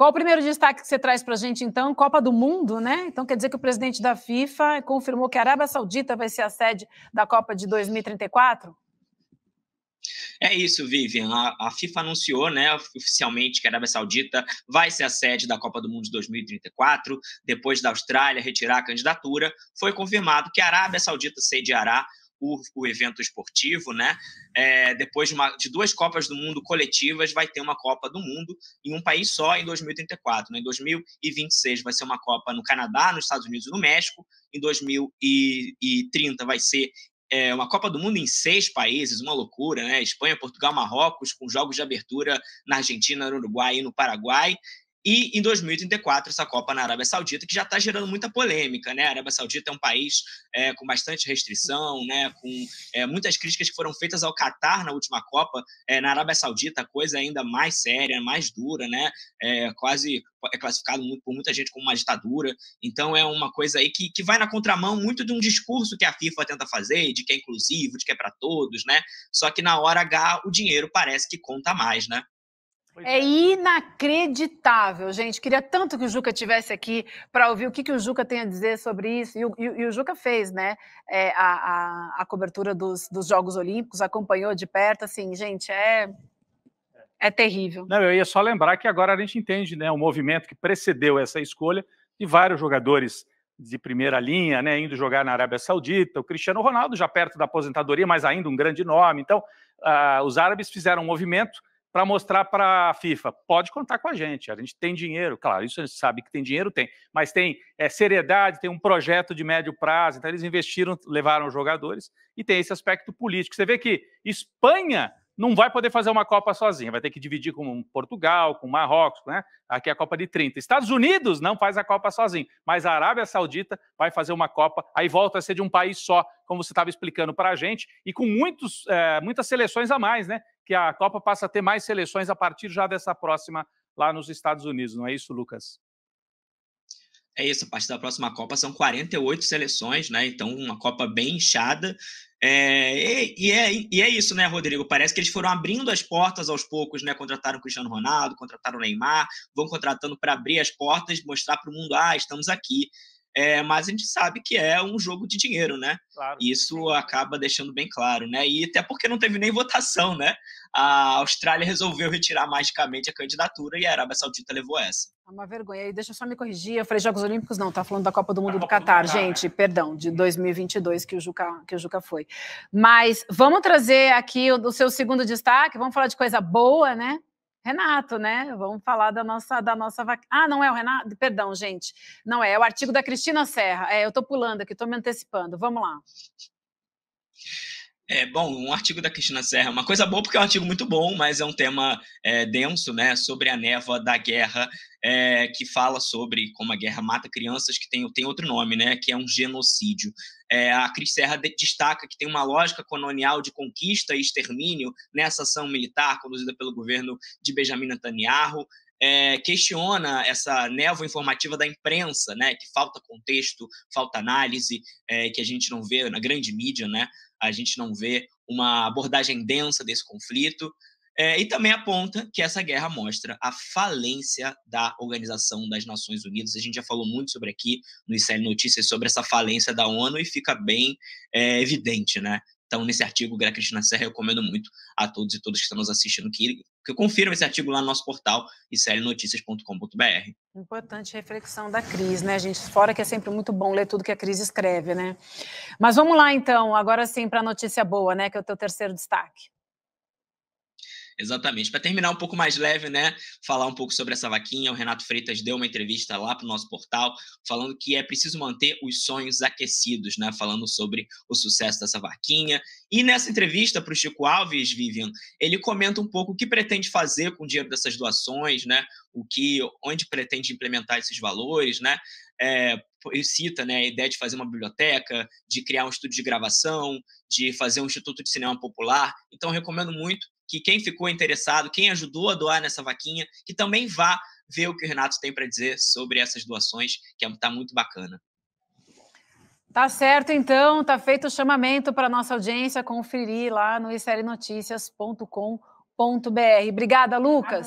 Qual o primeiro destaque que você traz para a gente, então? Copa do Mundo, né? Então quer dizer que o presidente da FIFA confirmou que a Arábia Saudita vai ser a sede da Copa de 2034? É isso, Vivian. A, a, FIFA anunciou, né, oficialmente que a Arábia Saudita vai ser a sede da Copa do Mundo de 2034. Depois da Austrália retirar a candidatura, foi confirmado que a Arábia Saudita sediará o, o evento esportivo, né? É, depois de, uma, de, duas Copas do Mundo coletivas, vai ter uma Copa do Mundo em um país só em 2034. Né? Em 2026 vai ser uma Copa no Canadá, nos Estados Unidos e no México. Em 2030 vai ser é, uma Copa do Mundo em seis países, uma loucura, né? Espanha, Portugal, Marrocos, com jogos de abertura na Argentina, no Uruguai e no Paraguai. E em 2034, essa Copa na Arábia Saudita, que já está gerando muita polêmica, né? A Arábia Saudita é um país é, com bastante restrição, né? Com é, muitas críticas que foram feitas ao Catar na última Copa. É, na Arábia Saudita, a coisa é ainda mais séria, mais dura, né? É, quase é classificado por muita gente como uma ditadura. Então é uma coisa aí que, que vai na contramão muito de um discurso que a FIFA tenta fazer, de que é inclusivo, de que é para todos, né? Só que na hora H o dinheiro parece que conta mais, né? É, é inacreditável, gente. Queria tanto que o Juca tivesse aqui para ouvir o que, que o Juca tem a dizer sobre isso. E o, e, e o Juca fez, né? É, a, a, a, cobertura dos, dos, Jogos Olímpicos, acompanhou de perto. Assim, gente, é, é terrível. Não, eu ia só lembrar que agora a gente entende né, o movimento que precedeu essa escolha de vários jogadores de primeira linha, né, indo jogar na Arábia Saudita, o Cristiano Ronaldo já perto da aposentadoria, mas ainda um grande nome. Então, uh, os árabes fizeram um movimento para mostrar para a FIFA, pode contar com a gente, a gente tem dinheiro, claro, isso a gente sabe que tem dinheiro, tem, mas tem é, seriedade, tem um projeto de médio prazo, então eles investiram, levaram jogadores, e tem esse aspecto político. Você vê que Espanha não vai poder fazer uma Copa sozinha, vai ter que dividir com Portugal, com Marrocos, né? Aqui é a Copa de 30. Estados Unidos não faz a Copa sozinho, mas a Arábia Saudita vai fazer uma Copa, aí volta a ser de um país só, como você estava explicando para a gente, e com muitos, é, muitas seleções a mais, né? Que a Copa passa a ter mais seleções a partir já dessa próxima lá nos Estados Unidos, não é isso, Lucas? É isso, a partir da próxima Copa são 48 seleções, né? Então, uma Copa bem inchada. É, e, e, é, e é isso, né, Rodrigo? Parece que eles foram abrindo as portas aos poucos, né? Contrataram o Cristiano Ronaldo, contrataram o Neymar, vão contratando para abrir as portas, mostrar para o mundo: ah, estamos aqui. É, mas a gente sabe que é um jogo de dinheiro, né? Claro. Isso acaba deixando bem claro, né? E até porque não teve nem votação, né? A Austrália resolveu retirar magicamente a candidatura e a Arábia Saudita levou essa. É uma vergonha. E deixa eu só me corrigir. Eu falei Jogos Olímpicos, não, tá falando da Copa do Mundo do Catar, gente. Né? Perdão, de 2022 que o Juca, que o Juca foi. Mas vamos trazer aqui o, o seu segundo destaque. Vamos falar de coisa boa, né? Renato, né? Vamos falar da nossa da nossa vac... Ah, não é o Renato? Perdão, gente. Não é, é o artigo da Cristina Serra. É, eu estou pulando aqui, estou me antecipando. Vamos lá. É, bom, um artigo da Cristina Serra, uma coisa boa porque é um artigo muito bom, mas é um tema é, denso, né, sobre a névoa da guerra, é, que fala sobre como a guerra mata crianças, que tem, tem outro nome, né, que é um genocídio. É, a Cris Serra de, destaca que tem uma lógica colonial de conquista e extermínio nessa ação militar conduzida pelo governo de Benjamin Netanyahu, é, questiona essa névoa informativa da imprensa, né, que falta contexto, falta análise, é, que a gente não vê na grande mídia, né, a gente não vê uma abordagem densa desse conflito. É, e também aponta que essa guerra mostra a falência da Organização das Nações Unidas. A gente já falou muito sobre aqui no ICL Notícias sobre essa falência da ONU e fica bem é, evidente, né? Então, nesse artigo, Gra Cristina Serra, eu recomendo muito a todos e todas que estão nos assistindo que, que confiram esse artigo lá no nosso portal, iclnoticias.com.br. Importante reflexão da Cris, né, gente? Fora que é sempre muito bom ler tudo que a Cris escreve, né? Mas vamos lá, então, agora sim, para a notícia boa, né, que é o teu terceiro destaque. Exatamente. Para terminar um pouco mais leve, né? Falar um pouco sobre essa vaquinha. O Renato Freitas deu uma entrevista lá para o nosso portal, falando que é preciso manter os sonhos aquecidos, né? Falando sobre o sucesso dessa vaquinha. E nessa entrevista para o Chico Alves, Vivian, ele comenta um pouco o que pretende fazer com o dinheiro dessas doações, né? O que, onde pretende implementar esses valores, né? É, ele cita né, a ideia de fazer uma biblioteca, de criar um estúdio de gravação, de fazer um instituto de cinema popular. Então, recomendo muito que quem ficou interessado, quem ajudou a doar nessa vaquinha, que também vá ver o que o Renato tem para dizer sobre essas doações, que está é, muito bacana. Tá certo, então, tá feito o chamamento para nossa audiência conferir lá no iclnoticias.com.br. Obrigada, Lucas.